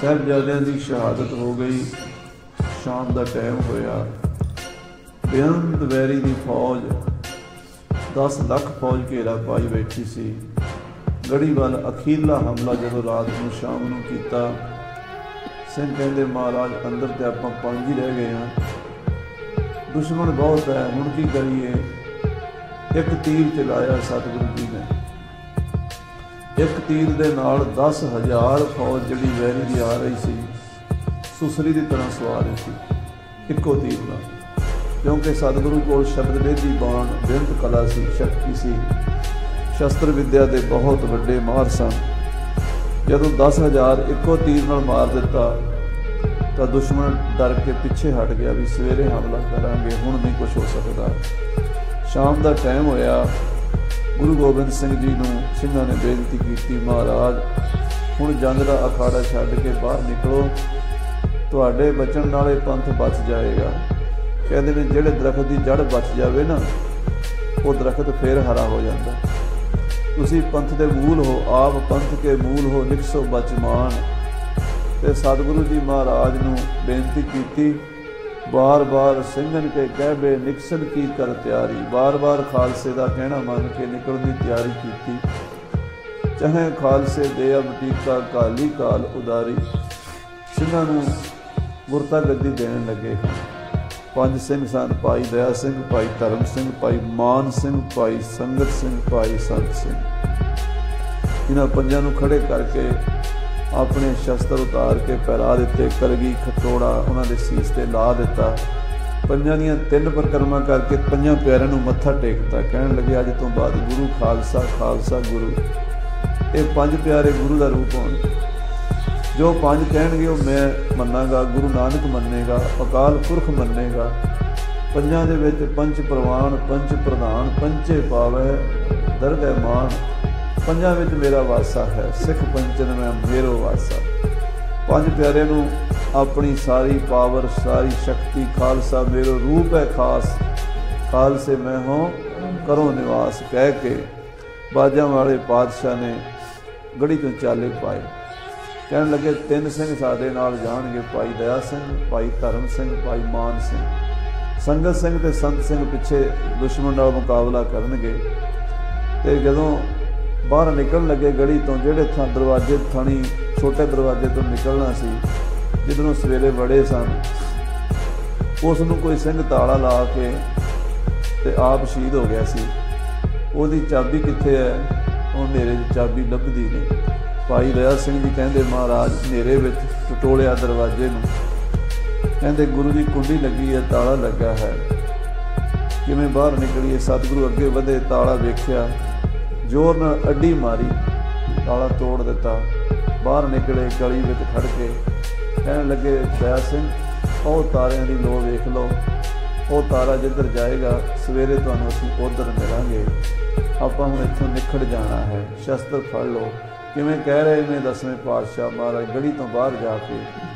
ਸਾਹਿਬਜ਼ਾਦਿਆਂ ਦੀ ਸ਼ਹਾਦਤ ਹੋ ਗਈ। ਸ਼ਾਮ ਦਾ ਟਾਈਮ ਹੋਇਆ। ਬੇਅੰਤ ਵੈਰੀ ਦੀ ਫੌਜ 10 ਲੱਖ ਫੌਜ ਘੇਰਾ ਪਾਈ ਬੈਠੀ ਸੀ। ਗੜੀ ਵੱਲ ਅਖੀਰਲਾ ਹਮਲਾ ਜਦੋਂ ਰਾਤ ਨੂੰ ਸ਼ਾਮ ਨੂੰ ਕੀਤਾ, ਸਿੰਘ ਕਹਿੰਦੇ, ਮਹਾਰਾਜ, ਅੰਦਰ ਤੇ ਆਪਾਂ ਪੰਜ ਹੀ ਰਹਿ ਗਏ ਹਾਂ। ਦੁਸ਼ਮਣ ਬਹੁਤ ਹੈ, ਹੁਣ ਕੀ ਕਰੀਏ? ਇੱਕ ਤੀਰ ਚਲਾਇਆ ਸਤਿਗੁਰੂ ਜੀ ਨੇ। ਇੱਕ ਤੀਰ ਦੇ ਨਾਲ 10000 ਫੌਜ ਜਿਹੜੀ ਵੈਰੀ ਦੀ ਆ ਰਹੀ ਸੀ, ਸੁਸਰੀ ਦੀ ਤਰ੍ਹਾਂ ਸਵਾ ਰਹੀ ਸੀ। ਇੱਕੋ ਤੀਰ ਨਾਲ। ਕਿਉਂਕਿ ਸਤਿਗੁਰੂ ਕੋਲ ਸ਼ਬਦ ਵੇਦੀ ਬਾਣ ਬੇਅੰਤ ਕਲਾ ਸੀ, ਸ਼ਕਤੀ ਸੀ। ਸ਼ਸਤਰ ਵਿਦਿਆ ਦੇ ਬਹੁਤ ਵੱਡੇ ਮਾਹਰ ਸਨ। ਜਦੋਂ 10000 ਇੱਕੋ ਤੀਰ ਨਾਲ ਮਾਰ ਦਿੱਤਾ, ਤਾਂ ਦੁਸ਼ਮਣ ਡਰ ਕੇ ਪਿੱਛੇ ਹਟ ਗਿਆ ਵੀ ਸਵੇਰੇ ਹਮਲਾ ਕਰਾਂਗੇ, ਹੁਣ ਨਹੀਂ ਕੁਝ ਹੋ ਸਕਦਾ। ਸ਼ਾਮ ਦਾ ਟਾਈਮ ਹੋਇਆ ਗੁਰੂ ਗੋਬਿੰਦ ਸਿੰਘ ਜੀ ਨੂੰ ਸਿੰਘਾਂ ਨੇ ਬੇਨਤੀ ਕੀਤੀ, ਮਹਾਰਾਜ, ਹੁਣ ਜੰਗ ਦਾ ਅਖਾੜਾ ਛੱਡ ਕੇ ਬਾਹਰ ਨਿਕਲੋ। ਤੁਹਾਡੇ ਬਚਣ ਨਾਲ ਇਹ ਪੰਥ ਬਚ ਜਾਏਗਾ। ਕਹਿੰਦੇ ਨੇ, ਜਿਹੜੇ ਦਰਖਤ ਦੀ ਜੜ ਬਚ ਜਾਵੇ ਨਾ, ਉਹ ਦਰਖਤ ਫੇਰ ਹਰਾ ਹੋ ਜਾਂਦਾ। ਤੁਸੀਂ ਪੰਥ ਦੇ ਮੂਲ ਹੋ, ਆਪ ਪੰਥ ਕੇ ਮੂਲ ਹੋ, ਨਿਕਸੋ ਬਚਮਾਨ। ਤੇ ਸਤਿਗੁਰੂ ਜੀ ਮਹਾਰਾਜ ਨੂੰ ਬੇਨਤੀ ਕੀਤੀ ਬਾਰ-ਬਾਰ ਸਿੰਘਨ ਕੇ ਕਹਿਬੇ ਨਿਕਸਨ ਕੀ ਕਰ ਤਿਆਰੀ? ਬਾਰ-ਬਾਰ ਖਾਲਸੇ ਦਾ ਕਹਿਣਾ ਮੰਨ ਕੇ ਨਿਕਲਣ ਦੀ ਤਿਆਰੀ ਕੀਤੀ। ਚਾਹੇ ਖਾਲਸੇ ਦੇ ਅਬ ਕਾਲੀ ਕਾਲ ਉਦਾਰੀ। ਸਿੰਘਾਂ ਨੂੰ ਗੁਰਤਾ ਗੱਦੀ ਦੇਣ ਲੱਗੇ। ਪੰਜ ਸਿੰਘ ਸਨ, ਭਾਈ ਦਇਆ ਸਿੰਘ, ਭਾਈ ਧਰਮ ਸਿੰਘ, ਭਾਈ ਮਾਨ ਸਿੰਘ, ਭਾਈ ਸੰਗਤ ਸਿੰਘ, ਭਾਈ ਸੰਤ ਸਿੰਘ। ਇਹਨਾਂ ਪੰਜਾਂ ਨੂੰ ਖੜੇ ਕਰਕੇ ਆਪਣੇ ਸ਼ਸਤਰ ਉਤਾਰ ਕੇ ਪਹਿਰਾ ਦਿੱਤੇ, ਕਲਗੀ ਖਟੋੜਾ ਉਹਨਾਂ ਦੇ ਸੀਸ ਤੇ ਲਾ ਦਿੱਤਾ। ਪੰਜਾਂ ਦੀਆਂ ਤਿੰਨ ਪਰਕਰਮਾ ਕਰਕੇ ਪੰਜਾਂ ਪਿਆਰਿਆਂ ਨੂੰ ਮੱਥਾ ਟੇਕਤਾ। ਕਹਿਣ ਲੱਗੇ, ਅੱਜ ਤੋਂ ਬਾਅਦ ਗੁਰੂ ਖਾਲਸਾ ਖਾਲਸਾ ਗੁਰੂ। ਇਹ ਪੰਜ ਪਿਆਰੇ ਗੁਰੂ ਦਾ ਰੂਪ ਹੋਣ। ਜੋ ਪੰਜ ਕਹਿਣਗੇ, ਉਹ ਮੈਂ ਮੰਨਾਂਗਾ, ਗੁਰੂ ਨਾਨਕ ਮੰਨੇਗਾ, ਅਕਾਲ ਪੁਰਖ ਮੰਨੇਗਾ। ਪੰਜਾਂ ਦੇ ਵਿੱਚ ਪੰਜ ਪ੍ਰਵਾਨ, ਪੰਜ ਪ੍ਰਧਾਨ ਪੰਚੇ ਪਾਵੇ, ਦਰਗਹਿ ਮਾਨ। ਪੰਜਾਂ ਵਿੱਚ ਮੇਰਾ ਵਾਸਾ ਹੈ, ਸਿੱਖ ਪੰਚਨ ਮੈਂ ਮੇਰੋ ਵਾਸਾ ਪੰਜ ਪਿਆਰੇ ਨੂੰ ਆਪਣੀ ਸਾਰੀ ਪਾਵਰ, ਸਾਰੀ ਸ਼ਕਤੀ, ਖਾਲਸਾ ਮੇਰੋ ਰੂਪ ਹੈ ਖਾਸ। ਖਾਲਸੇ ਮੈਂ ਹਾਂ ਕਰੋ ਨਿਵਾਸ ਕਹਿ ਕੇ ਬਾਜਾਂ ਵਾਲੇ ਪਾਤਸ਼ਾਹ ਨੇ ਗੜੀ ਤੋਂ ਚਾਲੇ ਪਾਏ। ਕਹਿਣ ਲੱਗੇ, ਤਿੰਨ ਸਿੰਘ ਸਾਡੇ ਨਾਲ ਜਾਣਗੇ, ਭਾਈ ਦਇਆ ਸਿੰਘ, ਭਾਈ ਧਰਮ ਸਿੰਘ, ਭਾਈ ਮਾਨ ਸਿੰਘ। ਸੰਗਤ ਸਿੰਘ ਤੇ ਸੰਤ ਸਿੰਘ ਪਿੱਛੇ ਦੁਸ਼ਮਣ ਨਾਲ ਮੁਕਾਬਲਾ ਕਰਨਗੇ। ਤੇ ਜਦੋਂ ਬਾਹਰ ਨਿਕਲਣ ਲੱਗੇ ਗਲੀ ਤੋਂ ਜਿਹੜੇ ਥਾਂ ਦਰਵਾਜ਼ੇ ਥਣੀ, ਛੋਟੇ ਦਰਵਾਜ਼ੇ ਤੋਂ ਨਿਕਲਣਾ ਸੀ, ਜਿੱਧਰੋਂ ਸਵੇਰੇ ਵੜੇ ਸਨ। ਉਸ ਨੂੰ ਕੋਈ ਸਿੰਘ ਤਾਲਾ ਲਾ ਕੇ ਤੇ ਆਪ ਸ਼ਹੀਦ ਹੋ ਗਿਆ ਸੀ। ਉਹਦੀ ਚਾਬੀ ਕਿੱਥੇ ਹੈ? ਉਹ ਮੇਰੇ ਦੀ ਚਾਬੀ ਲੱਭਦੀ ਨਹੀਂ। ਭਾਈ ਦਇਆ ਸਿੰਘ ਜੀ ਕਹਿੰਦੇ, ਮਹਾਰਾਜ, ਹਨੇਰੇ ਵਿੱਚ ਟਟੋਲਿਆ ਦਰਵਾਜ਼ੇ ਨੂੰ। ਕਹਿੰਦੇ, ਗੁਰੂ ਦੀ ਕੁੰਡੀ ਲੱਗੀ ਹੈ, ਤਾਲਾ ਲੱਗਾ ਹੈ। ਕਿਵੇਂ ਬਾਹਰ ਨਿਕਲੀਏ? ਸਤਿਗੁਰੂ ਅੱਗੇ ਵਧੇ, ਤਾਲਾ ਵੇਖਿਆ। ਜ਼ੋਰ ਨਾਲ ਅੱਡੀ ਮਾਰੀ, ਤਾਲਾ ਤੋੜ ਦਿੱਤਾ। ਬਾਹਰ ਨਿਕਲੇ ਗਲੀ ਵਿੱਚ ਖੜ ਕੇ ਕਹਿਣ ਲੱਗੇ ਦਇਆ ਸਿੰਘ, ਉਹ ਤਾਰਿਆਂ ਦੀ ਲੋ ਵੇਖ ਲਓ। ਉਹ ਤਾਰਾ ਜਿੱਧਰ ਜਾਏਗਾ, ਸਵੇਰੇ ਤੁਹਾਨੂੰ ਅਸੀਂ ਉਧਰ ਮਿਲਾਂਗੇ। ਆਪਾਂ ਹੁਣ ਇੱਥੋਂ ਨਿਕਲ ਜਾਣਾ ਹੈ। ਸ਼ਸਤਰ ਫੜ ਲਓ। ਕਿਵੇਂ ਕਹਿ ਰਹੇ ਨੇ ਦਸਵੇਂ ਪਾਤਸ਼ਾਹ ਮਹਾਰਾਜ ਗੜੀ ਤੋਂ ਬਾਹਰ ਜਾ ਕੇ।